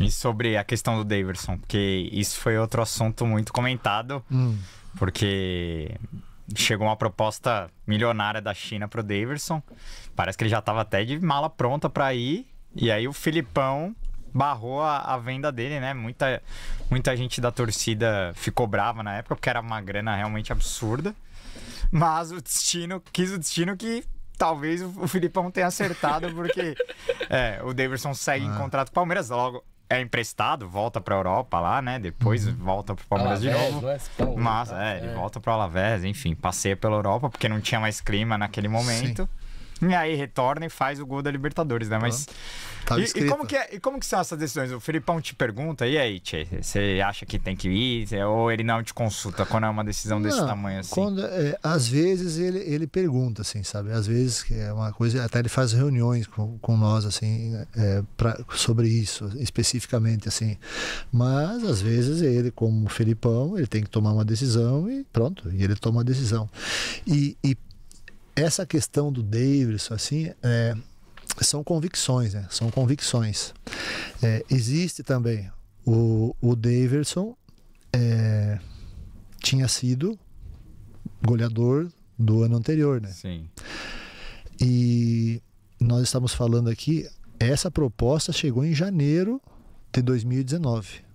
E sobre a questão do Daverson, porque isso foi outro assunto muito comentado, Hum. porque chegou uma proposta milionária da China pro Daverson. Parece que ele já tava até de mala pronta para ir. E aí o Filipão barrou a, a, venda dele, né? Muita, muita gente da torcida ficou brava na época, porque era uma grana realmente absurda. Mas o destino, quis o destino que talvez o Filipão tenha acertado, porque é, o Daverson segue ah. em contrato com o Palmeiras, logo é emprestado, volta pra Europa lá, né? Depois uhum. volta pro Palmeiras Alavés, de novo. É Paulo, Mas, tá? é, ele é. volta pro Alavés, enfim, passeia pela Europa, porque não tinha mais clima naquele momento. Sim. E aí retorna e faz o gol da Libertadores, né? Mas. Tá e, e, como que é, e como que são essas decisões? O Filipão te pergunta, e aí, Tchê, você acha que tem que ir? Ou ele não te consulta quando é uma decisão desse não, tamanho assim? Quando, é, às vezes ele, ele pergunta, assim, sabe? Às vezes é uma coisa, até ele faz reuniões com, com nós, assim, é, pra, sobre isso, especificamente, assim. Mas às vezes ele, como Filipão, ele tem que tomar uma decisão e pronto, e ele toma a decisão. E, e essa questão do Davidson, assim, é são convicções, né? São convicções. É, existe também o, o Daverson é, tinha sido goleador do ano anterior, né? Sim. E nós estamos falando aqui, essa proposta chegou em janeiro de 2019, né?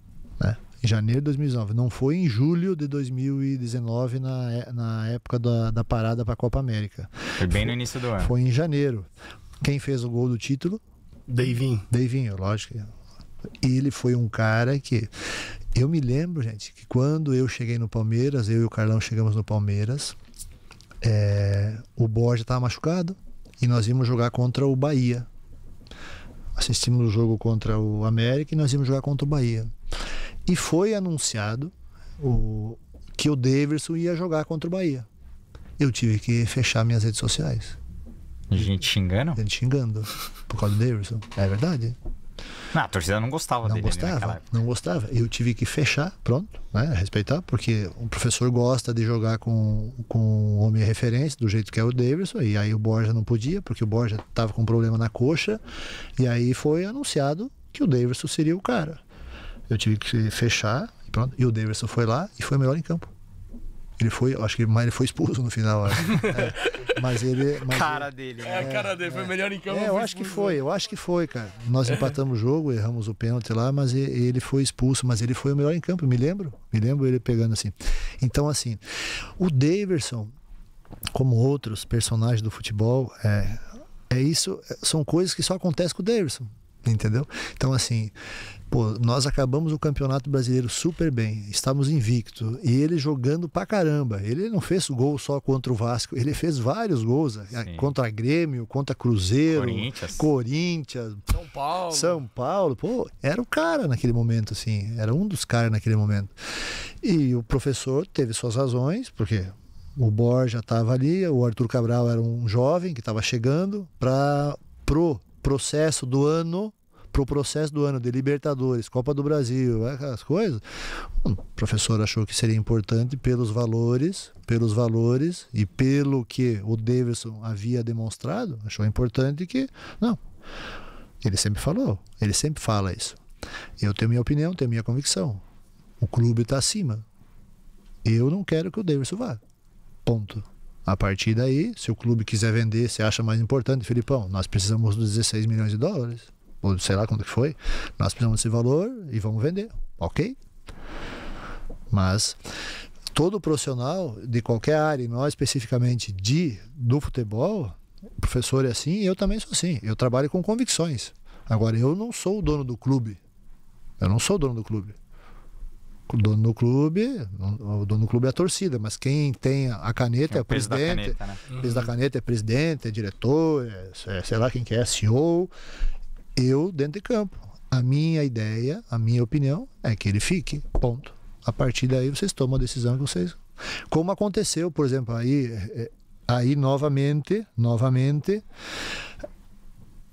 Em janeiro de 2019. Não foi em julho de 2019, na, na época da, da parada para a Copa América. Foi bem no início do ano. Foi em janeiro. Quem fez o gol do título? Deivinho. Deivinho, lógico. Ele foi um cara que. Eu me lembro, gente, que quando eu cheguei no Palmeiras, eu e o Carlão chegamos no Palmeiras, é, o Borja estava machucado e nós íamos jogar contra o Bahia. Assistimos o jogo contra o América e nós íamos jogar contra o Bahia. E foi anunciado o, que o Daverson ia jogar contra o Bahia. Eu tive que fechar minhas redes sociais. Gente xingando? Gente xingando. Por causa do Davidson. É verdade. Não, a torcida não gostava não dele gostava, Não gostava. Eu tive que fechar, pronto, né? Respeitar, porque o professor gosta de jogar com, com o homem referência, do jeito que é o Davidson, e aí o Borja não podia, porque o Borja estava com problema na coxa, e aí foi anunciado que o Davidson seria o cara. Eu tive que fechar, pronto, e o Davidson foi lá e foi o melhor em campo. Ele foi, acho que mas ele foi expulso no final. É, mas ele. Mas cara ele, dele, né? É, a cara dele, foi melhor em campo. É, eu acho que foi, eu acho que foi, cara. Nós empatamos o jogo, erramos o pênalti lá, mas ele foi expulso, mas ele foi o melhor em campo, me lembro. Me lembro ele pegando assim. Então, assim, o Daverson, como outros personagens do futebol, é, é isso, são coisas que só acontecem com o Daverson entendeu? Então, assim, Pô, nós acabamos o Campeonato Brasileiro super bem, estamos invicto. E ele jogando pra caramba. Ele não fez gol só contra o Vasco, ele fez vários gols. Sim. Contra Grêmio, contra Cruzeiro, Corinthians. Corinthians, São Paulo. São Paulo. Pô, era o cara naquele momento, assim. Era um dos caras naquele momento. E o professor teve suas razões, porque o Borja estava ali, o Arthur Cabral era um jovem que estava chegando para pro processo do ano para o processo do ano de Libertadores, Copa do Brasil, aquelas coisas, o professor achou que seria importante pelos valores, pelos valores e pelo que o Davidson havia demonstrado, achou importante que não. Ele sempre falou, ele sempre fala isso. Eu tenho minha opinião, tenho minha convicção. O clube está acima. Eu não quero que o Davidson vá. Ponto. A partir daí, se o clube quiser vender, se acha mais importante, Filipão, nós precisamos dos 16 milhões de dólares ou sei lá quanto que foi, nós precisamos desse valor e vamos vender, ok? Mas todo profissional de qualquer área, e nós especificamente de do futebol, o professor é assim, eu também sou assim. Eu trabalho com convicções. Agora, eu não sou o dono do clube. Eu não sou o dono do clube. O dono do clube, o dono do clube é a torcida, mas quem tem a caneta é, é o presidente. Caneta, né? O peso da caneta é presidente, é diretor, é, é, sei lá quem que é, CEO eu dentro de campo. A minha ideia, a minha opinião é que ele fique. Ponto. A partir daí vocês tomam a decisão que vocês. Como aconteceu, por exemplo, aí, é, aí novamente, novamente,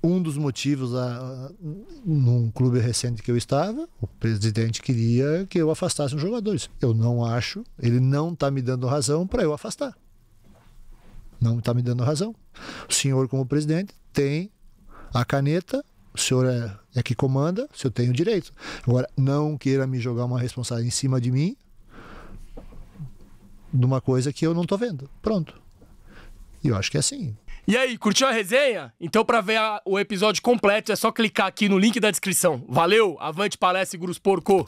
um dos motivos a, num clube recente que eu estava, o presidente queria que eu afastasse os jogadores. Eu não acho, ele não está me dando razão para eu afastar. Não está me dando razão. O senhor, como presidente, tem a caneta senhor é, é que comanda, o senhor tem o direito. Agora, não queira me jogar uma responsabilidade em cima de mim de uma coisa que eu não tô vendo. Pronto. E eu acho que é assim. E aí, curtiu a resenha? Então, para ver a, o episódio completo, é só clicar aqui no link da descrição. Valeu, avante palestra e Porco!